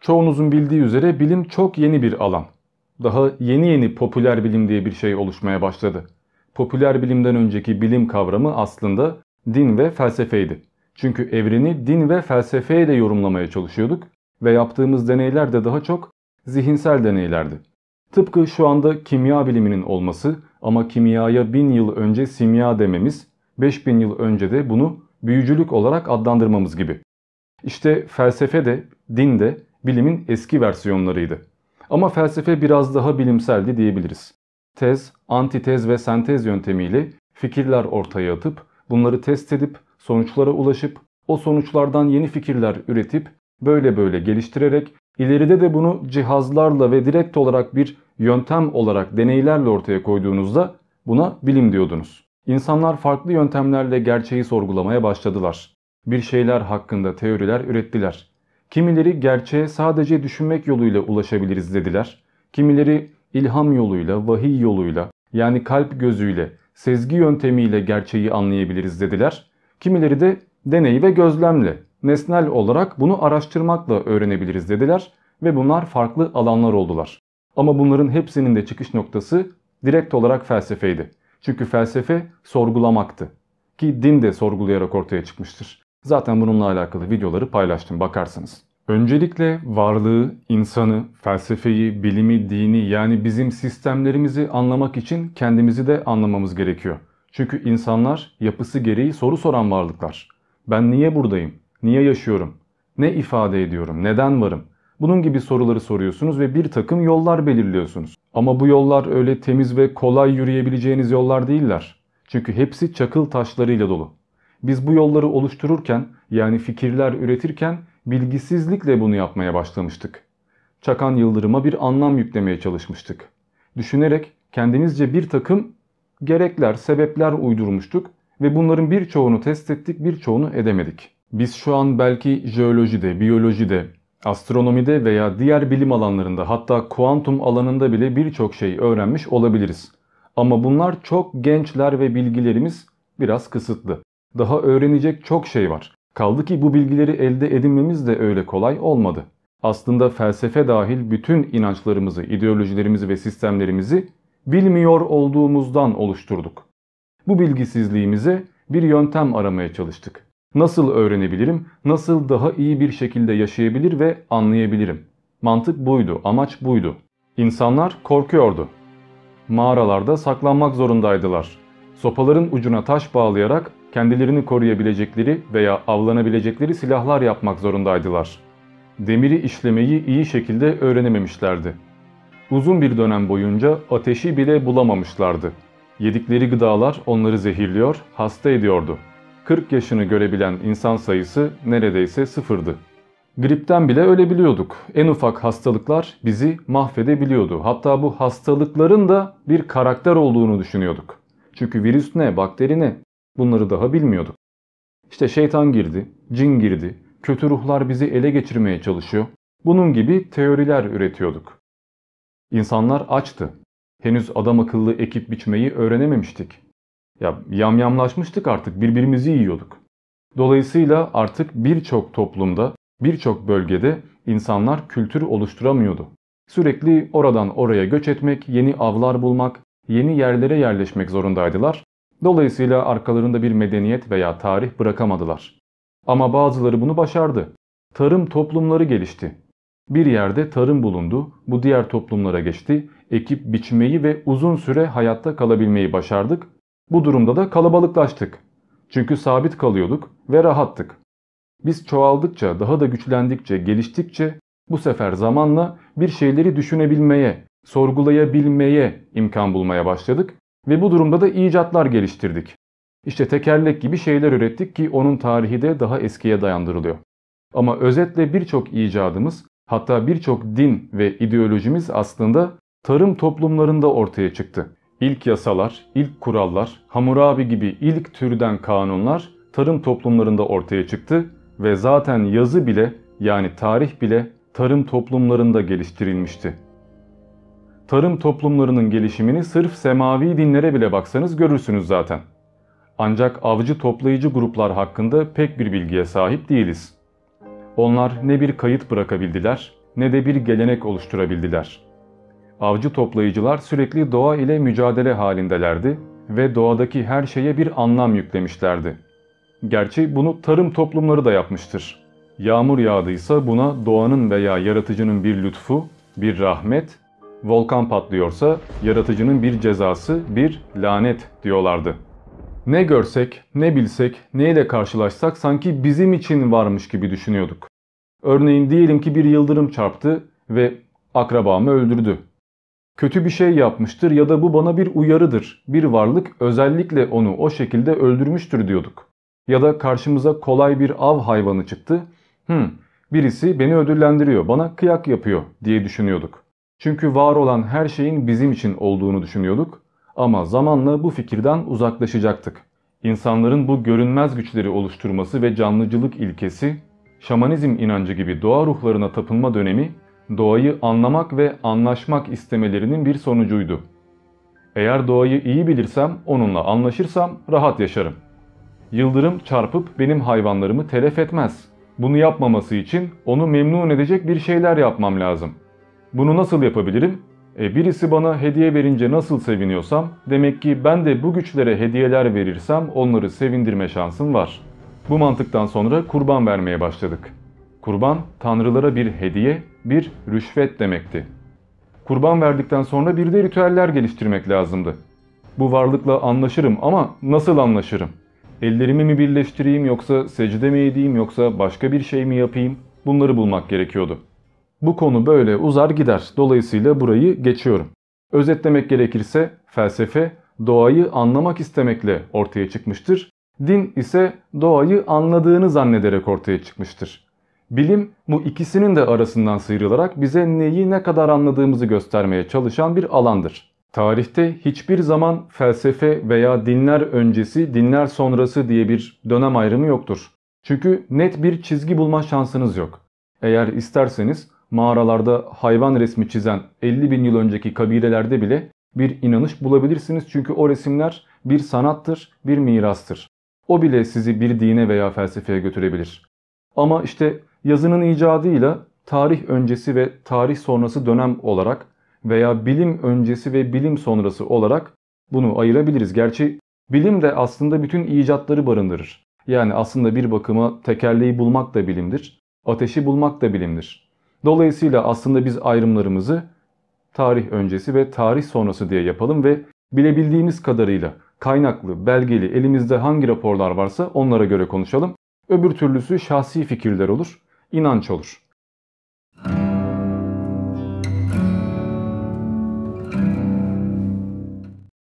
Çoğunuzun bildiği üzere bilim çok yeni bir alan. Daha yeni yeni popüler bilim diye bir şey oluşmaya başladı. Popüler bilimden önceki bilim kavramı aslında din ve felsefeydi. Çünkü evreni din ve felsefeyle yorumlamaya çalışıyorduk ve yaptığımız deneyler de daha çok zihinsel deneylerdi. Tıpkı şu anda kimya biliminin olması ama kimyaya bin yıl önce simya dememiz, 5000 yıl önce de bunu büyücülük olarak adlandırmamız gibi. İşte felsefe de, din de bilimin eski versiyonlarıydı. Ama felsefe biraz daha bilimseldi diyebiliriz. Tez, antitez ve sentez yöntemiyle fikirler ortaya atıp, bunları test edip, sonuçlara ulaşıp, o sonuçlardan yeni fikirler üretip, böyle böyle geliştirerek, ileride de bunu cihazlarla ve direkt olarak bir yöntem olarak deneylerle ortaya koyduğunuzda buna bilim diyordunuz. İnsanlar farklı yöntemlerle gerçeği sorgulamaya başladılar. Bir şeyler hakkında teoriler ürettiler. Kimileri gerçeğe sadece düşünmek yoluyla ulaşabiliriz dediler. Kimileri ilham yoluyla, vahiy yoluyla yani kalp gözüyle, sezgi yöntemiyle gerçeği anlayabiliriz dediler. Kimileri de deney ve gözlemle, nesnel olarak bunu araştırmakla öğrenebiliriz dediler ve bunlar farklı alanlar oldular. Ama bunların hepsinin de çıkış noktası direkt olarak felsefeydi. Çünkü felsefe sorgulamaktı. Ki din de sorgulayarak ortaya çıkmıştır. Zaten bununla alakalı videoları paylaştım bakarsınız. Öncelikle varlığı, insanı, felsefeyi, bilimi, dini yani bizim sistemlerimizi anlamak için kendimizi de anlamamız gerekiyor. Çünkü insanlar yapısı gereği soru soran varlıklar. Ben niye buradayım? Niye yaşıyorum? Ne ifade ediyorum? Neden varım? Bunun gibi soruları soruyorsunuz ve bir takım yollar belirliyorsunuz. Ama bu yollar öyle temiz ve kolay yürüyebileceğiniz yollar değiller. Çünkü hepsi çakıl taşlarıyla dolu. Biz bu yolları oluştururken yani fikirler üretirken bilgisizlikle bunu yapmaya başlamıştık. Çakan yıldırıma bir anlam yüklemeye çalışmıştık. Düşünerek kendimizce bir takım gerekler, sebepler uydurmuştuk ve bunların birçoğunu test ettik, birçoğunu edemedik. Biz şu an belki jeolojide, biyolojide, astronomide veya diğer bilim alanlarında hatta kuantum alanında bile birçok şey öğrenmiş olabiliriz. Ama bunlar çok gençler ve bilgilerimiz biraz kısıtlı. Daha öğrenecek çok şey var. Kaldı ki bu bilgileri elde edinmemiz de öyle kolay olmadı. Aslında felsefe dahil bütün inançlarımızı, ideolojilerimizi ve sistemlerimizi bilmiyor olduğumuzdan oluşturduk. Bu bilgisizliğimize bir yöntem aramaya çalıştık. Nasıl öğrenebilirim, nasıl daha iyi bir şekilde yaşayabilir ve anlayabilirim? Mantık buydu, amaç buydu. İnsanlar korkuyordu. Mağaralarda saklanmak zorundaydılar. Sopaların ucuna taş bağlayarak kendilerini koruyabilecekleri veya avlanabilecekleri silahlar yapmak zorundaydılar. Demiri işlemeyi iyi şekilde öğrenememişlerdi. Uzun bir dönem boyunca ateşi bile bulamamışlardı. Yedikleri gıdalar onları zehirliyor, hasta ediyordu. 40 yaşını görebilen insan sayısı neredeyse sıfırdı. Gripten bile ölebiliyorduk. En ufak hastalıklar bizi mahvedebiliyordu. Hatta bu hastalıkların da bir karakter olduğunu düşünüyorduk. Çünkü virüs ne, bakteri ne bunları daha bilmiyorduk. İşte şeytan girdi, cin girdi, kötü ruhlar bizi ele geçirmeye çalışıyor. Bunun gibi teoriler üretiyorduk. İnsanlar açtı. Henüz adam akıllı ekip biçmeyi öğrenememiştik. Ya yamyamlaşmıştık artık birbirimizi yiyorduk. Dolayısıyla artık birçok toplumda, birçok bölgede insanlar kültür oluşturamıyordu. Sürekli oradan oraya göç etmek, yeni avlar bulmak, yeni yerlere yerleşmek zorundaydılar. Dolayısıyla arkalarında bir medeniyet veya tarih bırakamadılar. Ama bazıları bunu başardı. Tarım toplumları gelişti. Bir yerde tarım bulundu, bu diğer toplumlara geçti, ekip biçmeyi ve uzun süre hayatta kalabilmeyi başardık bu durumda da kalabalıklaştık. Çünkü sabit kalıyorduk ve rahattık. Biz çoğaldıkça, daha da güçlendikçe, geliştikçe bu sefer zamanla bir şeyleri düşünebilmeye, sorgulayabilmeye imkan bulmaya başladık ve bu durumda da icatlar geliştirdik. İşte tekerlek gibi şeyler ürettik ki onun tarihi de daha eskiye dayandırılıyor. Ama özetle birçok icadımız hatta birçok din ve ideolojimiz aslında tarım toplumlarında ortaya çıktı. İlk yasalar, ilk kurallar, Hammurabi gibi ilk türden kanunlar tarım toplumlarında ortaya çıktı ve zaten yazı bile yani tarih bile tarım toplumlarında geliştirilmişti. Tarım toplumlarının gelişimini sırf semavi dinlere bile baksanız görürsünüz zaten. Ancak avcı toplayıcı gruplar hakkında pek bir bilgiye sahip değiliz. Onlar ne bir kayıt bırakabildiler ne de bir gelenek oluşturabildiler. Avcı toplayıcılar sürekli doğa ile mücadele halindelerdi ve doğadaki her şeye bir anlam yüklemişlerdi. Gerçi bunu tarım toplumları da yapmıştır. Yağmur yağdıysa buna doğanın veya yaratıcının bir lütfu, bir rahmet, volkan patlıyorsa yaratıcının bir cezası, bir lanet diyorlardı. Ne görsek, ne bilsek, neyle karşılaşsak sanki bizim için varmış gibi düşünüyorduk. Örneğin diyelim ki bir yıldırım çarptı ve akrabamı öldürdü. Kötü bir şey yapmıştır ya da bu bana bir uyarıdır. Bir varlık özellikle onu o şekilde öldürmüştür diyorduk. Ya da karşımıza kolay bir av hayvanı çıktı. Hmm, birisi beni ödüllendiriyor, bana kıyak yapıyor diye düşünüyorduk. Çünkü var olan her şeyin bizim için olduğunu düşünüyorduk ama zamanla bu fikirden uzaklaşacaktık. İnsanların bu görünmez güçleri oluşturması ve canlıcılık ilkesi, şamanizm inancı gibi doğa ruhlarına tapınma dönemi, doğayı anlamak ve anlaşmak istemelerinin bir sonucuydu. Eğer doğayı iyi bilirsem, onunla anlaşırsam rahat yaşarım. Yıldırım çarpıp benim hayvanlarımı telef etmez. Bunu yapmaması için onu memnun edecek bir şeyler yapmam lazım. Bunu nasıl yapabilirim? E, birisi bana hediye verince nasıl seviniyorsam demek ki ben de bu güçlere hediyeler verirsem onları sevindirme şansım var. Bu mantıktan sonra kurban vermeye başladık. Kurban tanrılara bir hediye, bir rüşvet demekti. Kurban verdikten sonra bir de ritüeller geliştirmek lazımdı. Bu varlıkla anlaşırım ama nasıl anlaşırım? Ellerimi mi birleştireyim yoksa secde mi edeyim yoksa başka bir şey mi yapayım? Bunları bulmak gerekiyordu. Bu konu böyle uzar gider. Dolayısıyla burayı geçiyorum. Özetlemek gerekirse felsefe doğayı anlamak istemekle ortaya çıkmıştır. Din ise doğayı anladığını zannederek ortaya çıkmıştır. Bilim bu ikisinin de arasından sıyrılarak bize neyi ne kadar anladığımızı göstermeye çalışan bir alandır. Tarihte hiçbir zaman felsefe veya dinler öncesi, dinler sonrası diye bir dönem ayrımı yoktur. Çünkü net bir çizgi bulma şansınız yok. Eğer isterseniz mağaralarda hayvan resmi çizen 50 bin yıl önceki kabilelerde bile bir inanış bulabilirsiniz. Çünkü o resimler bir sanattır, bir mirastır. O bile sizi bir dine veya felsefeye götürebilir. Ama işte yazının icadıyla tarih öncesi ve tarih sonrası dönem olarak veya bilim öncesi ve bilim sonrası olarak bunu ayırabiliriz. Gerçi bilim de aslında bütün icatları barındırır. Yani aslında bir bakıma tekerleği bulmak da bilimdir, ateşi bulmak da bilimdir. Dolayısıyla aslında biz ayrımlarımızı tarih öncesi ve tarih sonrası diye yapalım ve bilebildiğimiz kadarıyla kaynaklı, belgeli, elimizde hangi raporlar varsa onlara göre konuşalım. Öbür türlüsü şahsi fikirler olur, inanç olur.